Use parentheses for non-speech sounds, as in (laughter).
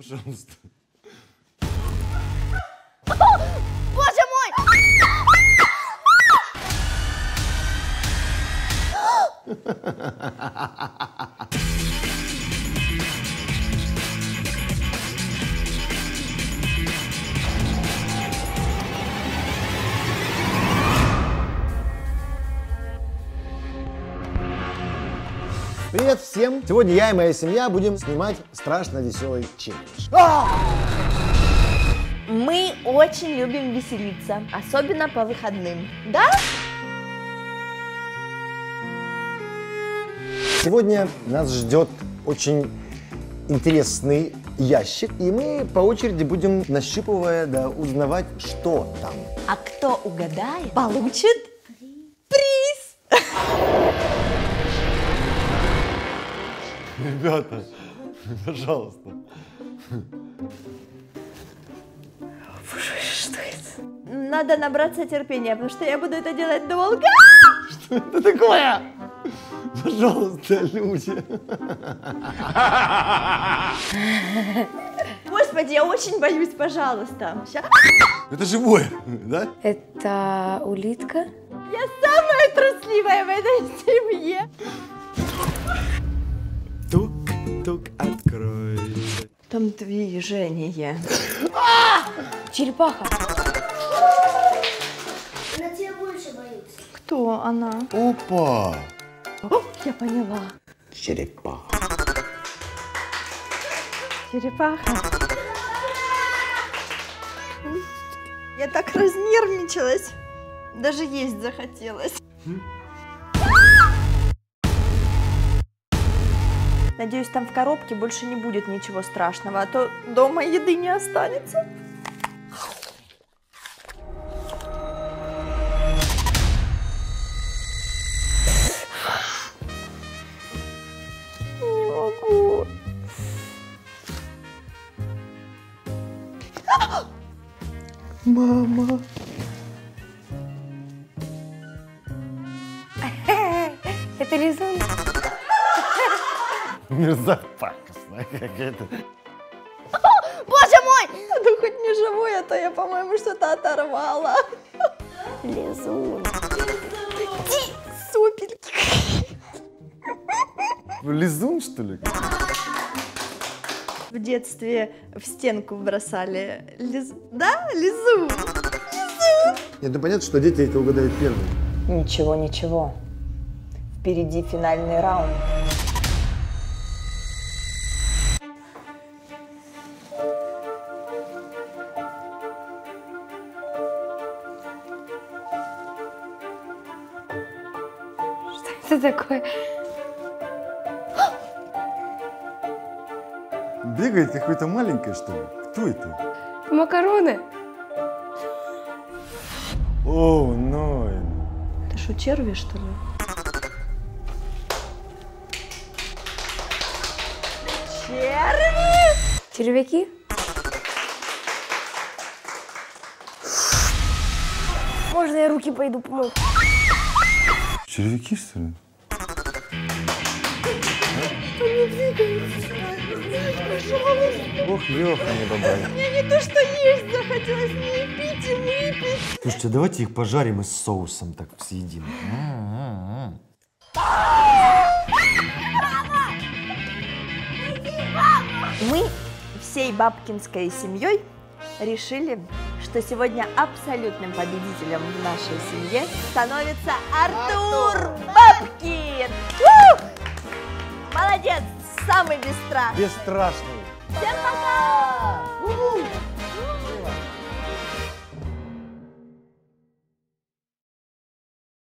пожалуйста. Боже мой! (laughs) Привет всем! Сегодня я и моя семья будем снимать страшно веселый челлендж. Мы очень любим веселиться, особенно по выходным. Да? Сегодня нас ждет очень интересный ящик, и мы по очереди будем, нащупывая, да, узнавать, что там. А кто угадает, получит Ребята, пожалуйста. Надо набраться терпения, потому что я буду это делать долго. (laughs) Это такое? Пожалуйста, люди. (laughs) Господи, я очень боюсь, пожалуйста. Ща- Это живое, да? Это улитка. Я самая трусливая в этой семье. Тук-тук, открой. Там движение. Черепаха. Она тебя больше боится. Кто она? Опа! О, я поняла. Черепаха. Черепаха. Я так разнервничалась. Даже есть захотелось. Надеюсь, там в коробке больше не будет ничего страшного, а то дома еды не останется. Не могу. Мама. Мерзопакостная (laughs) какая-то. Боже мой! Ну хоть не живой, а то я, по-моему, что-то оторвала. Лизун. Ди, сопельки. Лизун, что ли? В детстве в стенку бросали. Лиз... Да, лизу. Нет, ну понятно, что дети это угадают первыми. Ничего, ничего. Впереди финальный раунд. Что такое? Бегает какое-то маленькое, что ли? Кто это? Макароны. О, ну. Это что, черви, что ли? Черви? Червяки. Можно я руки пойду помою? Червяки, что ли? Ох, Леха, не бабай. Мне не то, что есть захотелось, мне и пить, и выпить. Слушайте, давайте их пожарим и с соусом так съедим. Мы всей бабкинской семьей решили, что сегодня абсолютным победителем в нашей семье становится Артур, Бабкин. У! Молодец, самый бесстрашный. Бесстрашный. Всем пока!